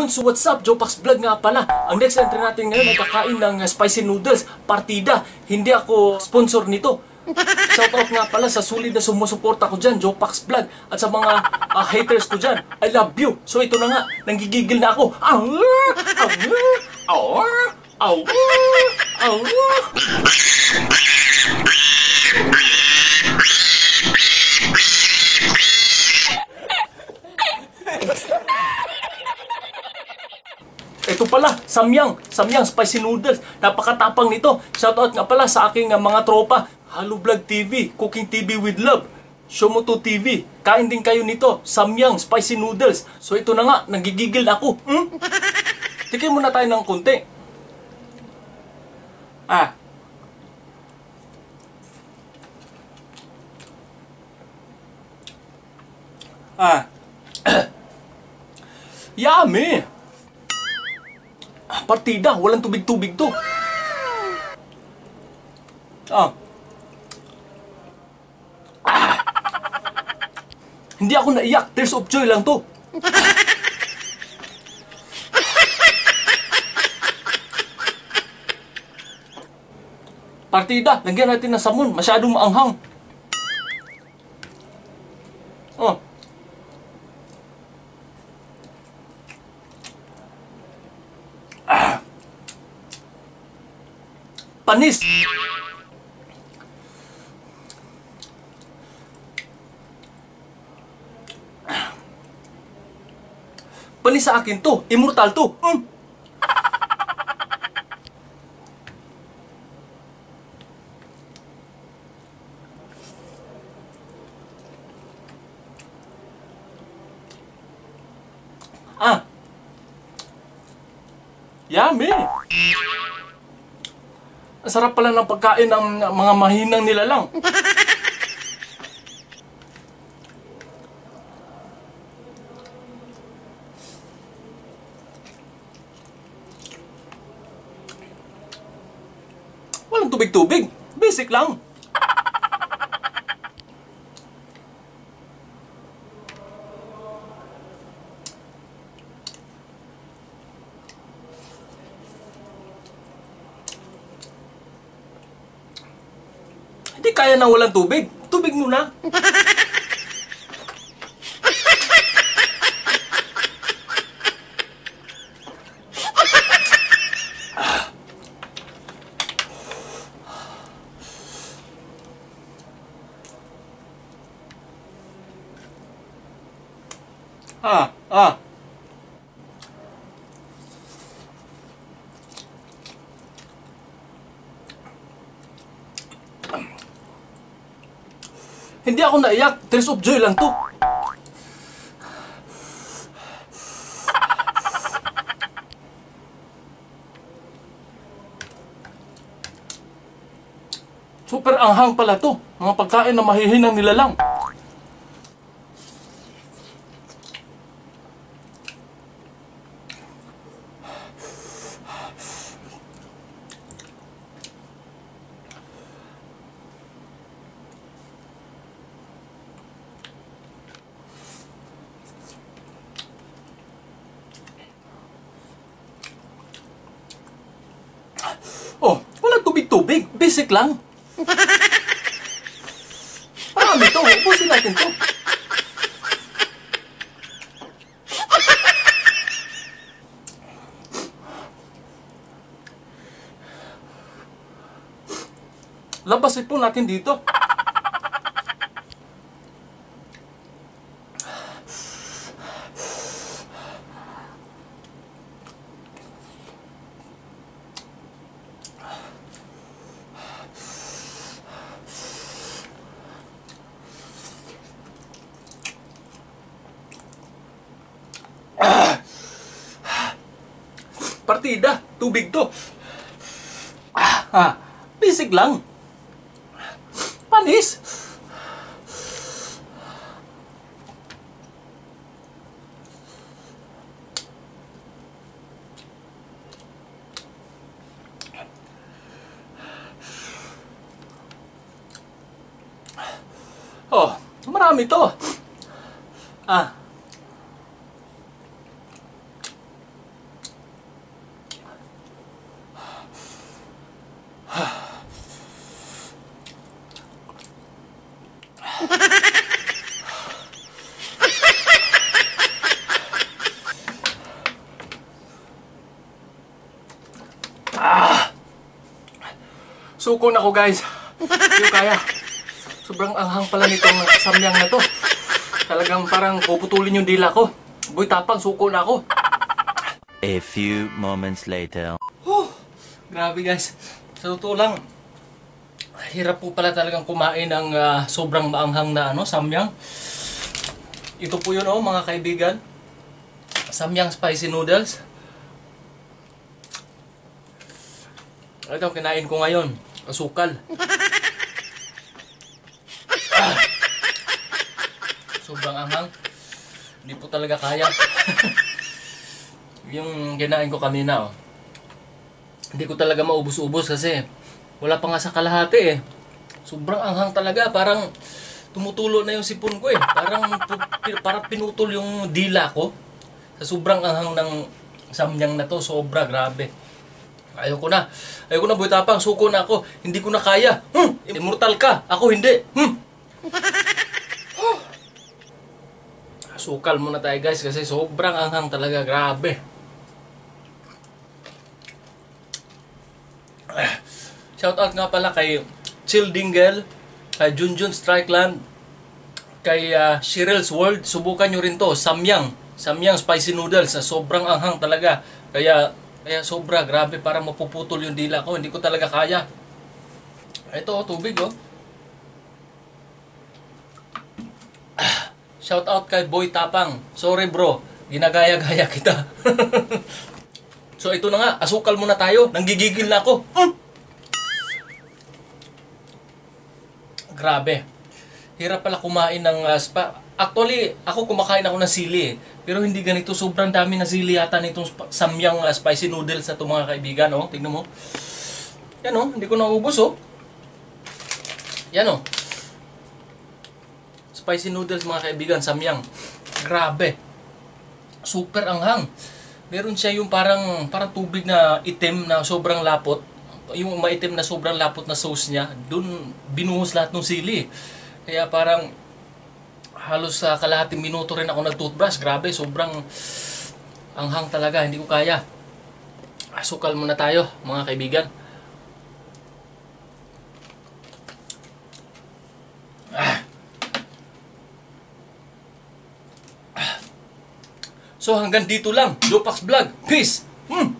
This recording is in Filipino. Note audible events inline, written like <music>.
Yun, so what's up? Jopax Vlog nga pala. Ang next entry natin ngayon ay kakain ng spicy noodles. Partida. Hindi ako sponsor nito. Shoutout nga pala sa sulit na sumusuporta ko dyan, Jopax Vlog. At sa mga uh, haters ko dyan, I love you. So ito na nga, nanggigigil na ako. Aw! Aw! Aw! Aw! Aw! Ito pala, Samyang. Samyang Spicy Noodles. Napakatapang nito. Shoutout nga pala sa aking mga tropa. Halo Vlog TV, Cooking TV with Love. Shomoto TV. Kain din kayo nito. Samyang Spicy Noodles. So ito na nga, nagigigil na ako. Hmm? Tikin muna tayo ng konti. Ah. Ah. <coughs> Yummy! Partida, walang tubig-tubig to. Ah. Ah. Hindi ako naiyak, tears of joy lang to. Partida, lagyan natin ng samon, masyadong maanghang. Panis! Panis sa akin to. Immortal to. Mm. Ah. Yummy! Ang sarap pala ng pagkain ng mga mahinang nilalang. Walang tubig-tubig. Basic lang. Hindi kaya na walang tubig. Tubig muna. Ah, ah. Hindi ako naiyak. Tears of joy lang to. Super anghang pala to. Mga pagkain na mahihinang nila lang. Oh, tubig-tubig. Basic lang. <laughs> Marami to. Ubusin natin to. Labasin po natin dito. Partida, tubig to. Ah, ah, basic lang. Panis. Oh, marami to. Ah. Suko na ko guys. Hindi kaya. Sobrang anghang pala nitong samyang na to. Talagang parang puputulin yung dila ko. Boy tapang, suko na ako. A few moments later. Grabe guys. Sa totoo lang, hirap po pala talagang kumain ng ah, sobrang maanghang na ano, samyang. Ito po yun oh, mga kaibigan. Samyang spicy noodles. Ito, kinain ko ngayon. Asukal. Ah. Sobrang anghang. Hindi po talaga kaya. <laughs> yung kinain ko kanina oh hindi ko talaga maubos-ubos kasi wala pa nga sa kalahati eh. Sobrang anghang talaga, parang tumutulo na yung sipon ko eh. Parang, parang pinutol yung dila ko. Sa sobrang anghang ng samyang na to, sobra, grabe. Ayoko na. Ayoko na, buhay tapang. Suko na ako. Hindi ko na kaya. Hmm, immortal ka. Ako hindi. Hmm. <gasps> Sukal muna tayo guys kasi sobrang anghang talaga. Grabe. Shoutout nga pala kay Chill Dingle, kay Junjun Strikeland, kay uh, Cheryl's World. Subukan nyo rin to, Samyang. Samyang spicy noodles. ah, sobrang anghang talaga. Kaya, kaya sobra, grabe, para mapuputol yung dila ko. Hindi ko talaga kaya. Ito, oh, tubig oh. Ah, <coughs> Shoutout kay Boy Tapang. Sorry bro, ginagaya-gaya kita. <laughs> so ito na nga, asukal muna tayo. Nanggigigil na ako. Hmm. Grabe. Hirap pala kumain ng uh, spa. Actually, ako kumakain ako ng sili eh. Pero hindi ganito. Sobrang dami na sili yata nitong samyang uh, spicy noodles na ito mga kaibigan. Oh. Tignan mo. Yan oh. Hindi ko naubos oh. Yan oh. Spicy noodles mga kaibigan. Samyang. Grabe. Super anghang. Meron siya yung parang parang tubig na itim na sobrang lapot yung maitim na sobrang lapot na sauce niya, dun binuhos lahat ng sili. Kaya parang halos sa kalahating minuto rin ako nag-toothbrush. Grabe, sobrang anghang talaga. Hindi ko kaya. Asukal muna tayo, mga kaibigan. Ah. Ah. So hanggang dito lang. Lupax Vlog. Peace! Hmm.